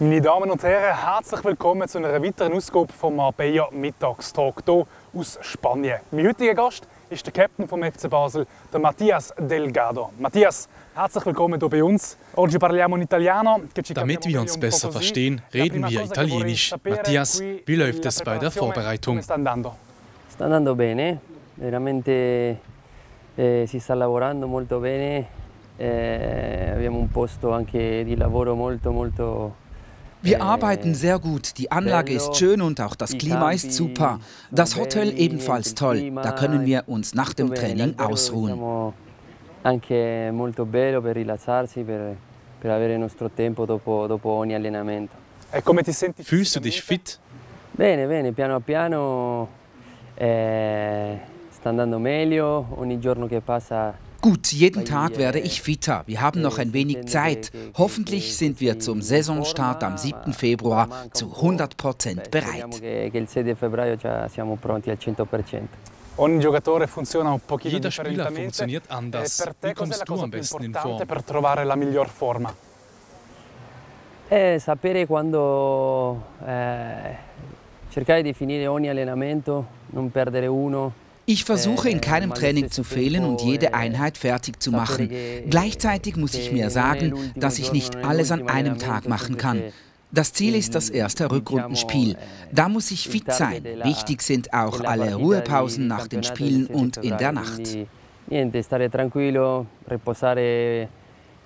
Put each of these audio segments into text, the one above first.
Meine Damen und Herren, herzlich willkommen zu einer weiteren Ausgabe vom Marbella Mittagstalk hier aus Spanien. Mein heutiger Gast ist der Captain vom FC Basel, der Matthias Delgado. Matthias, herzlich willkommen hier bei uns. Oggi parliamo in italiano. Damit wir uns besser verstehen, reden wir Italienisch. Matthias, wie läuft es bei der Vorbereitung? Sta andando bene, veramente eh, si sta lavorando molto bene. Eh, abbiamo un posto anche di lavoro molto molto wir arbeiten sehr gut, die Anlage ist schön und auch das Klima ist super. Das Hotel ebenfalls toll, da können wir uns nach dem Training ausruhen. Anche molto bello per rilassarsi, per, per avere il nostro tempo dopo, dopo ogni allenamento. Fühlst du dich fit? Bene, bene, piano piano eh, sta andando meglio, ogni giorno che passa Gut, jeden Tag werde ich fitter. Wir haben noch ein wenig Zeit. Hoffentlich sind wir zum Saisonstart am 7. Februar zu 100 Prozent bereit. Jeder Spieler funktioniert anders. Wie kommst du am besten in Form? Eh, sapere quando eh, cercare di finire ogni allenamento, non perdere uno. Ich versuche in keinem Training zu fehlen und jede Einheit fertig zu machen. Gleichzeitig muss ich mir sagen, dass ich nicht alles an einem Tag machen kann. Das Ziel ist das erste Rückrundenspiel. Da muss ich fit sein. Wichtig sind auch alle Ruhepausen nach den Spielen und in der Nacht. Niente, stare tranquillo, riposare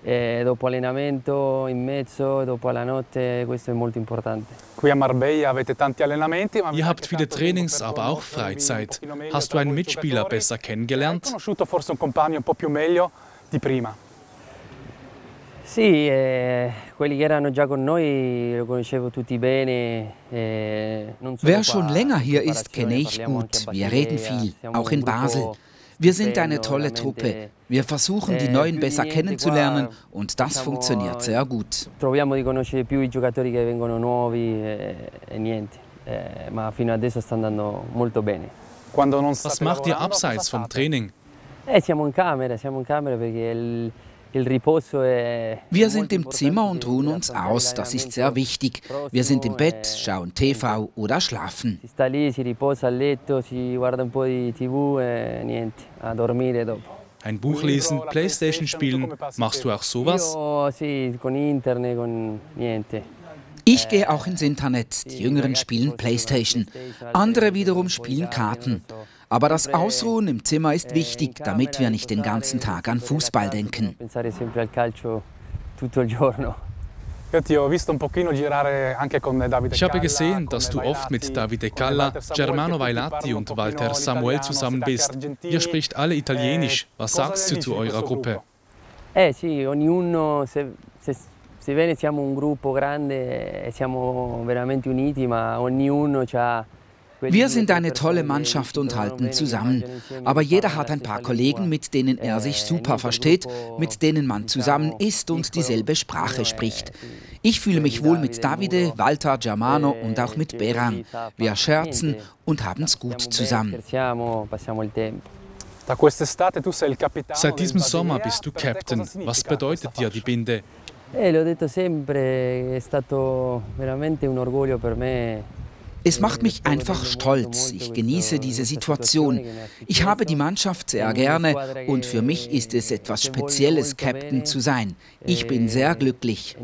e dopo allenamento, in mezzo, dopo la notte, questo è molto importante. Qui a Marbella avete tanti allenamenti, ma Ihr habt viele Trainings, aber auch Freizeit. Hast du einen Mitspieler besser kennengelernt? Hai conosciuto forse un compagno un po' più meglio di prima? Sì, eh, quelli che erano già con noi lo conoscevo tutti bene. Eh, Wer schon länger hier ist, kenne ich gut. Wir reden viel, auch in Basel. Wir sind eine tolle Truppe. Wir versuchen, die Neuen besser kennenzulernen und das funktioniert sehr gut. Proviamo di conoscere più i giocatori che vengono nuovi e, e niente, eh, ma fino adesso sta andando molto bene. Was macht ihr abseits vom Training? Eh, siamo in camera, siamo in camera perché il, wir sind im Zimmer und ruhen uns aus, das ist sehr wichtig. Wir sind im Bett, schauen TV oder schlafen. Ein Buch lesen, Playstation spielen, machst du auch sowas? Ich gehe auch ins Internet. Die Jüngeren spielen Playstation. Andere wiederum spielen Karten. Aber das Ausruhen im Zimmer ist wichtig, damit wir nicht den ganzen Tag an Fußball denken. Ich habe gesehen, dass du oft mit Davide Calla, Germano Vailati und Walter Samuel zusammen bist. Ihr spricht alle Italienisch. Was sagst du zu eurer Gruppe? Eh sì, ognuno, se, se, sebbene siamo un gruppo grande, e siamo veramente uniti, ma ognuno ha wir sind eine tolle Mannschaft und halten zusammen. Aber jeder hat ein paar Kollegen, mit denen er sich super versteht, mit denen man zusammen ist und dieselbe Sprache spricht. Ich fühle mich wohl mit Davide, Walter, Germano und auch mit Beran. Wir scherzen und haben es gut zusammen. Seit diesem Sommer bist du Captain. Was bedeutet dir die Binde? Eh, l'ho detto sempre, è stato veramente un orgoglio per me es macht mich einfach stolz. Ich genieße diese Situation. Ich habe die Mannschaft sehr gerne und für mich ist es etwas Spezielles, Captain zu sein. Ich bin sehr glücklich.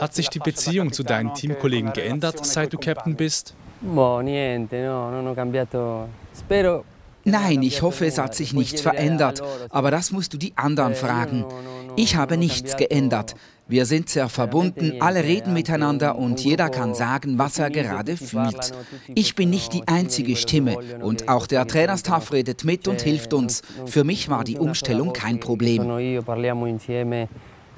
Hat sich die Beziehung zu deinen Teamkollegen geändert, seit du Captain bist? Boh, niente, no, non ho cambiato. Spero Nein, ich hoffe, es hat sich nichts verändert, aber das musst du die anderen fragen. Ich habe nichts geändert. Wir sind sehr verbunden, alle reden miteinander und jeder kann sagen, was er gerade fühlt. Ich bin nicht die einzige Stimme und auch der Trainerstaff redet mit und hilft uns. Für mich war die Umstellung kein Problem.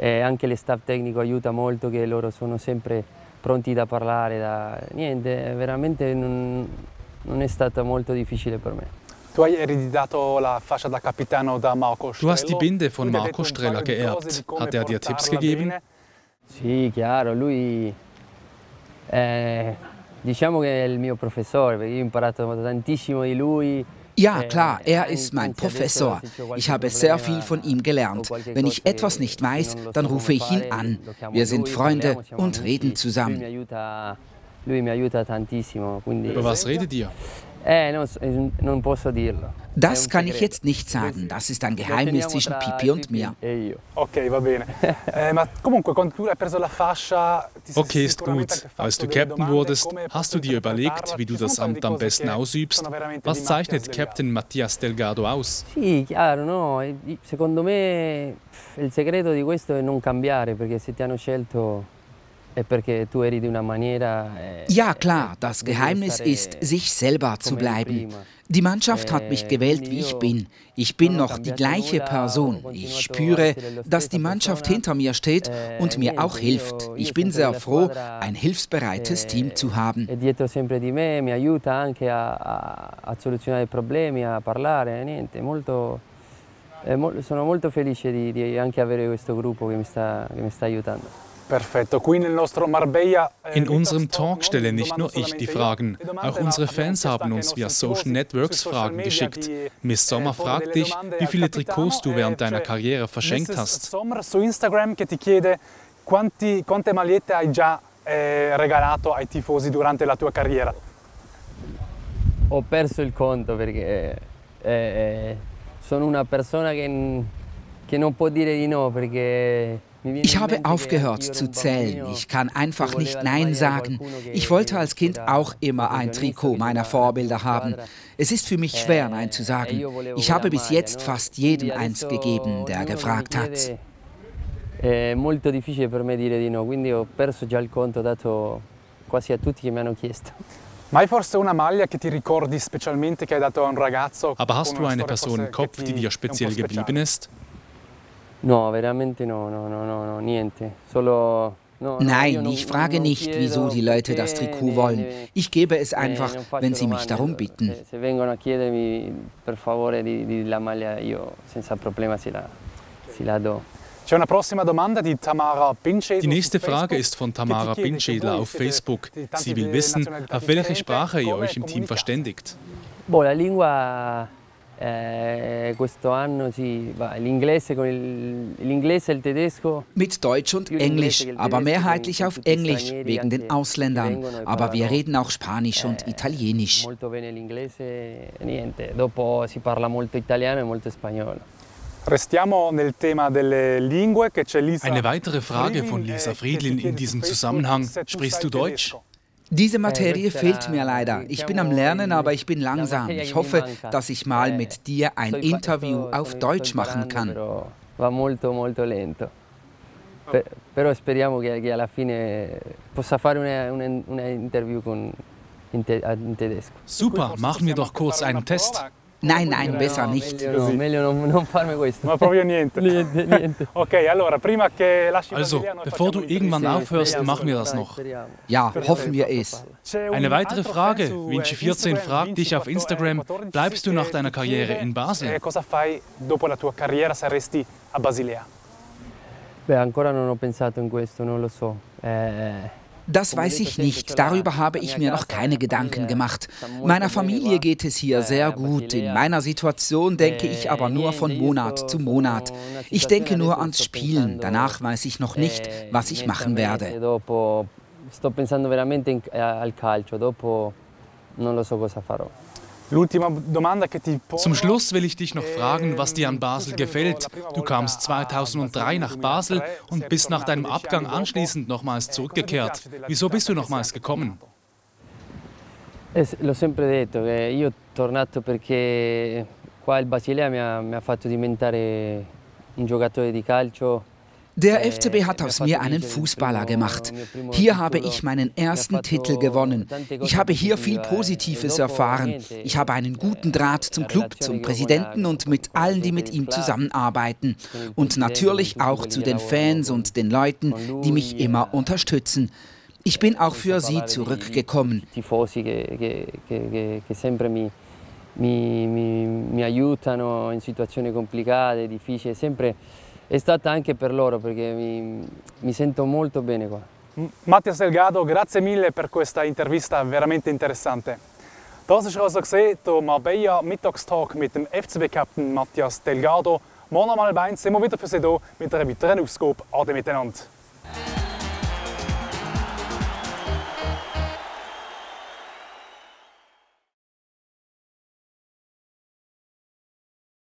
anche il staff tecnico aiuta molto che loro sono sempre pronti da parlare, da... niente, veramente non, non è stato molto difficile per me. Du hast die Binde von Marco Streller geerbt. Hat er dir Tipps gegeben? Sì, chiaro, lui eh, diciamo che è il mio professore, perché io ho imparato tantissimo di lui. Ja, klar, er ist mein Professor. Ich habe sehr viel von ihm gelernt. Wenn ich etwas nicht weiß, dann rufe ich ihn an. Wir sind Freunde und reden zusammen. Über was redet ihr? Eh, das kann ich jetzt nicht sagen. Das ist ein Geheimnis zwischen Pipi und mir. E okay. Eh, ist gut. Als du Captain wurdest, hast du dir überlegt, wie du das Amt am besten ausübst. Was zeichnet Captain Mattias Delgado aus? Sì, chiaro, no. Secondo me il segreto di questo è non cambiare, perché se ti hanno scelto Eh, ja klar, das Geheimnis ist, sich selber zu bleiben. Die Mannschaft hat mich gewählt, wie ich bin. Ich bin noch die gleiche Person. Ich spüre, dass die Mannschaft hinter mir steht und mir auch hilft. Ich bin sehr froh, ein hilfsbereites Team zu haben. Sono molto felice di, di anche avere questo gruppo che mi sta, che mi sta aiutando. In unserem Talk stelle nicht nur ich die Fragen, auch unsere Fans haben uns via Social Networks Fragen geschickt. Miss Sommer fragt dich, wie viele Trikots du während deiner Karriere verschenkt hast. Sommer su Instagram che ti chiede quanti, quante magliette hai già eh, regalato ai tifosi durante la tua carriera. Ho perso il conto perché eh, eh sono una persona che, che non può dire di no perché ich habe aufgehört zu zählen. Ich kann einfach nicht Nein sagen. Ich wollte als Kind auch immer ein Trikot meiner Vorbilder haben. Es ist für mich schwer, Nein zu sagen. Ich habe bis jetzt fast jedem eins gegeben, der gefragt hat. È molto difficile per me dire di no, quindi ho perso già il conto dato quasi a tutti che mi hanno chiesto. Mai forse una maglia che ti ricordi specialmente che hai dato a un ragazzo? Aber hast du eine Person im Kopf, die dir speziell geblieben ist? No, veramente no, no, no, no, no niente. Solo Nein, ich frage nicht, wieso die Leute das Trikot wollen. Ich gebe es einfach, wenn sie mich darum bitten. Die nächste Frage ist von Tamara Pinchedler auf Facebook. Sie will wissen, auf welche Sprache ihr euch im Team verständigt. La lingua Eh, e. Mit Deutsch und Englisch, aber mehrheitlich auf Englisch wegen den Ausländern. Aber wir reden auch Spanisch und eh, Italienisch. E. Eine weitere Frage von Lisa Friedlin in diesem Zusammenhang. Sprichst du Deutsch? Diese Materie fehlt mir leider. Ich bin am Lernen, aber ich bin langsam. Ich hoffe, dass ich mal mit dir ein Interview auf Deutsch machen kann. Va molto molto lento. Però speriamo che alla fine possa fare un interview in tedesco. Super, machen wir doch kurz einen Test. Nein, nein, besser nicht. No, meglio non, non farmi questo. Ma proprio niente. niente, niente. Okay, allora, prima che lasci Also, bevor du irgendwann aufhörst, machen wir das noch. Ja, hoffen wir es. Eine weitere Frage. Vinci14 fragt dich auf Instagram, bleibst du nach deiner Karriere in Basel? Eh, cosa fai dopo la tua carriera se resti a Basilea? Beh, ancora non ho pensato in questo, non lo so. Eh, das weiß ich nicht. Darüber habe ich mir noch keine Gedanken gemacht. Meiner Familie geht es hier sehr gut. In meiner Situation denke ich aber nur von Monat zu Monat. Ich denke nur ans Spielen. Danach weiß ich noch nicht, was ich machen werde. Sto pensando veramente al calcio, dopo non lo so cosa farò. Zum Schluss will ich dich noch fragen, was dir an Basel gefällt. Du kamst 2003 nach Basel und bist nach deinem Abgang anschließend nochmals zurückgekehrt. Wieso bist du nochmals gekommen? L'ho sempre detto che io tornato perché qua il Basilea mi ha, mi ha fatto diventare un giocatore di calcio der FCB hat aus mir einen Fußballer gemacht. Hier habe ich meinen ersten Titel gewonnen. Ich habe hier viel Positives erfahren. Ich habe einen guten Draht zum Club, zum Präsidenten und mit allen, die mit ihm zusammenarbeiten. Und natürlich auch zu den Fans und den Leuten, die mich immer unterstützen. Ich bin auch für sie zurückgekommen. Mi, mi, mi aiutano in situazioni complicate, difficili, sempre è stata anche per loro perché mi, mi sento molto bene qua. Mattias Delgado, grazie mille per questa intervista veramente interessante. Das ist also der Marbella Mittagstag mit dem FCB-Captain Matthias Delgado. Morgen einmal bei sind wir wieder für Sie hier mit einer weiteren Ausgabe. Ade miteinander.